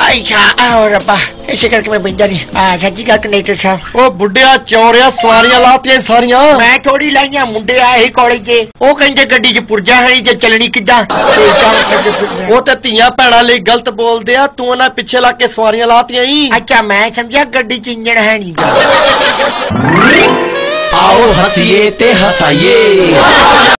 Ay, ya, ahora pa. इसी करके मैं बिंदा नहीं सच्ची का कनेक्टर साहब ਉਹ ਬੁੱਢਿਆ ਚੌਰਿਆ ਸਵਾਰੀਆਂ ਲਾਤੀਆਂ ਈ ਸਾਰੀਆਂ मैं थोड़ी लाइया मुंडे आए ही कॉलेज के ਉਹ ਕਹਿੰਦੇ ਗੱਡੀ 'ਚ ਪੁਰਜਾ ਹੈ ਨੀ ਤੇ ਚੱਲਣੀ ਕਿੱਦਾਂ ਤੇ ਇੱਦਾਂ ਕਰਕੇ ਫਿਰ- ਉਹ ਤੇ ਧੀਆਂ ਭੈਣਾਂ ਲਈ ਗਲਤ ਬੋਲਦੇ ਆ ਤੂੰ ਉਹਨਾਂ ਪਿੱਛੇ ਲਾ ਕੇ ਸਵਾਰੀਆਂ ਲਾਤੀਆਂ ਈ अच्छा मैं समझा गड्डी च इंजन है नहीं आओ हसीए ते हसाइए